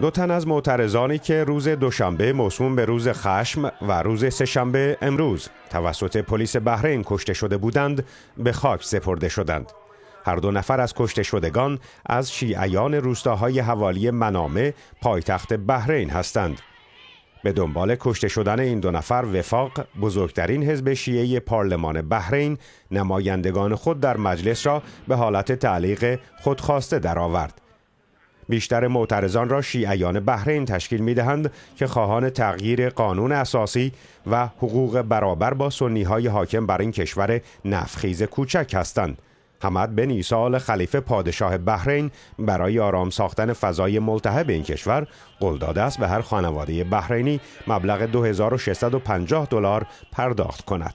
دو تن از معترضانی که روز دوشنبه موسوم به روز خشم و روز سهشنبه امروز توسط پلیس بحرین کشته شده بودند به خاک سپرده شدند. هر دو نفر از کشته شدگان از شیعیان روستاهای حوالی منامه پایتخت بحرین هستند. به دنبال کشته شدن این دو نفر وفاق بزرگترین حزب شیعه پارلمان بحرین نمایندگان خود در مجلس را به حالت تعلیق خودخواسته درآورد. بیشتر معترضان را شیعیان بحرین تشکیل می دهند که خواهان تغییر قانون اساسی و حقوق برابر با سنی های حاکم بر این کشور نفخیز کوچک هستند. حمد بن ایسال خلیفه پادشاه بحرین برای آرام ساختن فضای ملتهب این کشور قول داده است به هر خانواده بحرینی مبلغ 2650 دلار پرداخت کند.